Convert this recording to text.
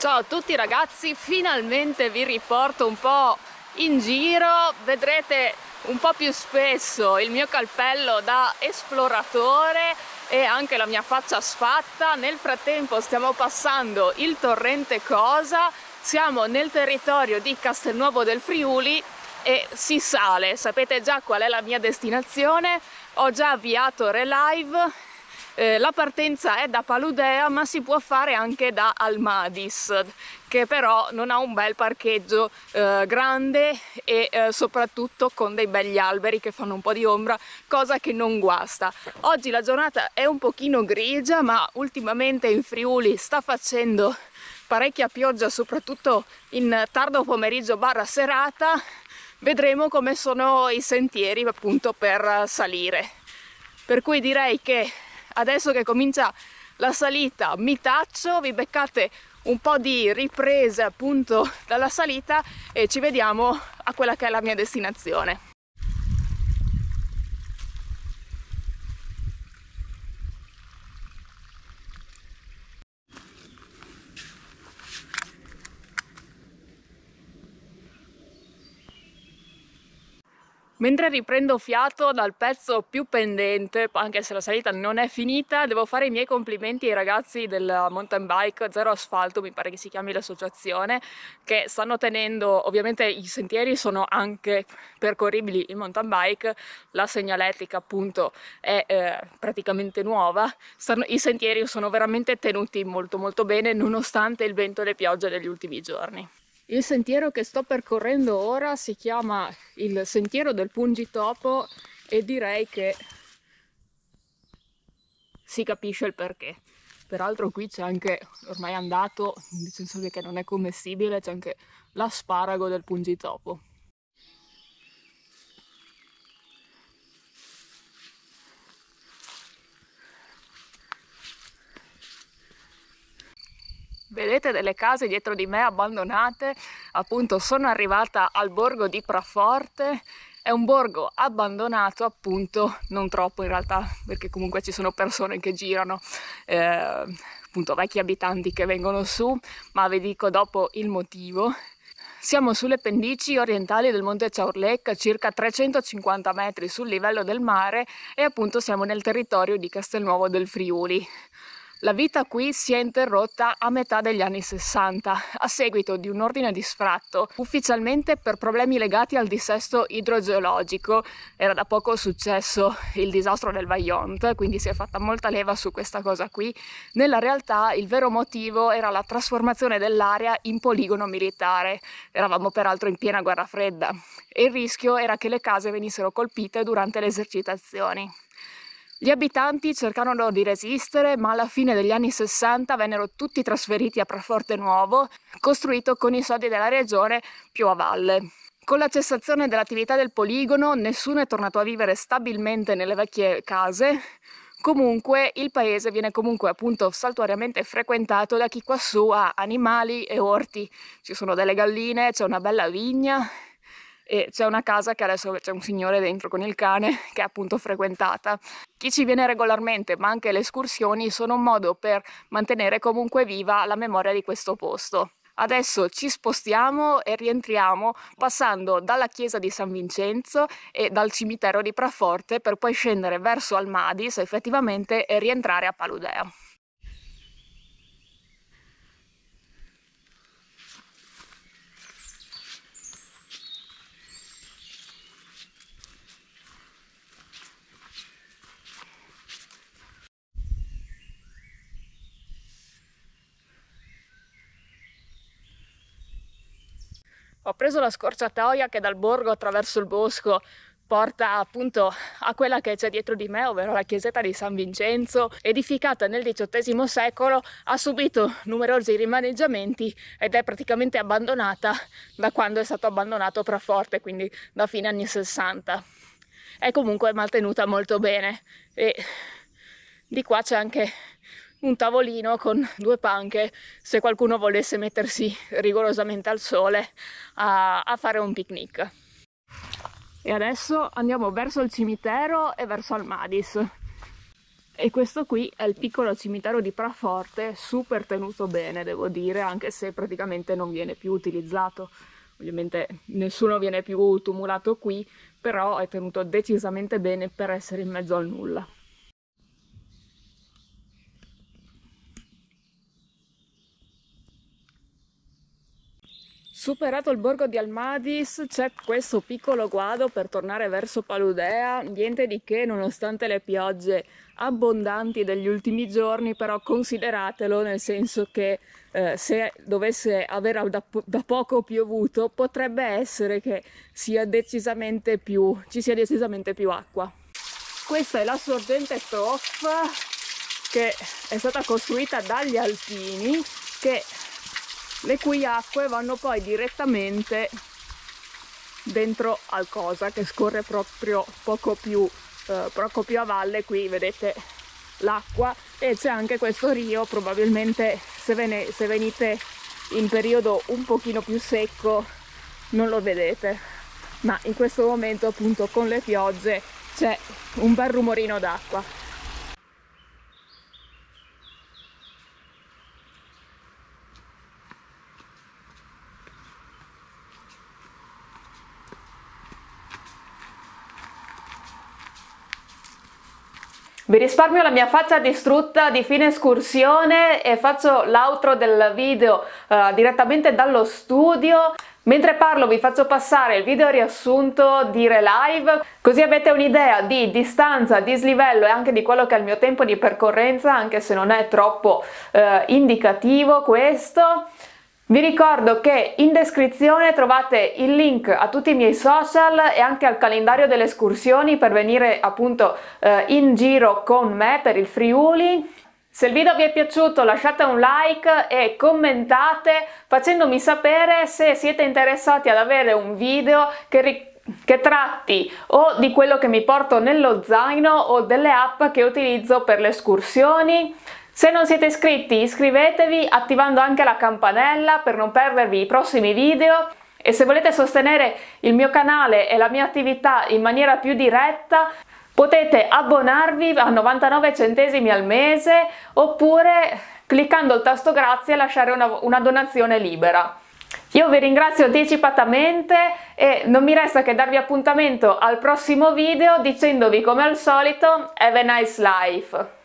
Ciao a tutti ragazzi, finalmente vi riporto un po' in giro, vedrete un po' più spesso il mio cappello da esploratore e anche la mia faccia sfatta. Nel frattempo stiamo passando il torrente Cosa, siamo nel territorio di Castelnuovo del Friuli e si sale, sapete già qual è la mia destinazione, ho già avviato Relive, eh, la partenza è da Paludea ma si può fare anche da Almadis che però non ha un bel parcheggio eh, grande e eh, soprattutto con dei begli alberi che fanno un po' di ombra, cosa che non guasta. Oggi la giornata è un pochino grigia ma ultimamente in Friuli sta facendo parecchia pioggia soprattutto in tardo pomeriggio barra serata vedremo come sono i sentieri appunto per salire per cui direi che adesso che comincia la salita mi taccio vi beccate un po' di riprese appunto dalla salita e ci vediamo a quella che è la mia destinazione Mentre riprendo fiato dal pezzo più pendente, anche se la salita non è finita, devo fare i miei complimenti ai ragazzi del mountain bike Zero Asfalto, mi pare che si chiami l'associazione, che stanno tenendo, ovviamente i sentieri sono anche percorribili in mountain bike, la segnaletica appunto è eh, praticamente nuova, stanno, i sentieri sono veramente tenuti molto molto bene nonostante il vento e le piogge degli ultimi giorni. Il sentiero che sto percorrendo ora si chiama il sentiero del Pungitopo e direi che si capisce il perché. Peraltro qui c'è anche, ormai andato, nel senso che non è commestibile, c'è anche l'asparago del Pungitopo. Vedete delle case dietro di me abbandonate, appunto sono arrivata al borgo di Praforte, è un borgo abbandonato appunto, non troppo in realtà perché comunque ci sono persone che girano, eh, appunto vecchi abitanti che vengono su, ma vi dico dopo il motivo. Siamo sulle pendici orientali del Monte Ciaurlec, circa 350 metri sul livello del mare e appunto siamo nel territorio di Castelnuovo del Friuli. La vita qui si è interrotta a metà degli anni 60 a seguito di un ordine di sfratto ufficialmente per problemi legati al dissesto idrogeologico. Era da poco successo il disastro del Vaillant, quindi si è fatta molta leva su questa cosa qui. Nella realtà il vero motivo era la trasformazione dell'area in poligono militare. Eravamo peraltro in piena guerra fredda e il rischio era che le case venissero colpite durante le esercitazioni. Gli abitanti cercarono di resistere, ma alla fine degli anni 60 vennero tutti trasferiti a Praforte Nuovo, costruito con i soldi della regione più a valle. Con la cessazione dell'attività del poligono, nessuno è tornato a vivere stabilmente nelle vecchie case. Comunque, il paese viene comunque appunto saltuariamente frequentato da chi quassù ha animali e orti. Ci sono delle galline, c'è una bella vigna e c'è una casa che adesso c'è un signore dentro con il cane che è appunto frequentata. Chi ci viene regolarmente ma anche le escursioni sono un modo per mantenere comunque viva la memoria di questo posto. Adesso ci spostiamo e rientriamo passando dalla chiesa di San Vincenzo e dal cimitero di Praforte per poi scendere verso Almadis effettivamente e rientrare a Paludea. Ho preso la scorciatoia che dal borgo attraverso il bosco porta appunto a quella che c'è dietro di me, ovvero la chiesetta di San Vincenzo, edificata nel XVIII secolo, ha subito numerosi rimaneggiamenti ed è praticamente abbandonata da quando è stato abbandonato Praforte, quindi da fine anni 60. È comunque mantenuta molto bene e di qua c'è anche un tavolino con due panche se qualcuno volesse mettersi rigorosamente al sole a, a fare un picnic. E adesso andiamo verso il cimitero e verso Almadis. E questo qui è il piccolo cimitero di Praforte, super tenuto bene, devo dire, anche se praticamente non viene più utilizzato. Ovviamente nessuno viene più tumulato qui, però è tenuto decisamente bene per essere in mezzo al nulla. Superato il borgo di Almadis c'è questo piccolo guado per tornare verso Paludea, niente di che nonostante le piogge abbondanti degli ultimi giorni, però consideratelo nel senso che eh, se dovesse aver da, da, poco piovuto potrebbe essere che sia più, ci sia decisamente più acqua. Questa è la sorgente Toff che è stata costruita dagli alpini che le cui acque vanno poi direttamente dentro al Cosa che scorre proprio poco più, eh, poco più a valle, qui vedete l'acqua e c'è anche questo rio, probabilmente se, vene, se venite in periodo un pochino più secco non lo vedete, ma in questo momento appunto con le piogge c'è un bel rumorino d'acqua. Vi risparmio la mia faccia distrutta di fine escursione e faccio l'outro del video uh, direttamente dallo studio. Mentre parlo vi faccio passare il video riassunto di Relive, così avete un'idea di distanza, dislivello e anche di quello che è il mio tempo di percorrenza, anche se non è troppo uh, indicativo questo. Vi ricordo che in descrizione trovate il link a tutti i miei social e anche al calendario delle escursioni per venire appunto eh, in giro con me per il Friuli. Se il video vi è piaciuto lasciate un like e commentate facendomi sapere se siete interessati ad avere un video che, che tratti o di quello che mi porto nello zaino o delle app che utilizzo per le escursioni. Se non siete iscritti iscrivetevi attivando anche la campanella per non perdervi i prossimi video e se volete sostenere il mio canale e la mia attività in maniera più diretta potete abbonarvi a 99 centesimi al mese oppure cliccando il tasto grazie lasciare una, una donazione libera. Io vi ringrazio anticipatamente e non mi resta che darvi appuntamento al prossimo video dicendovi come al solito Have a nice life!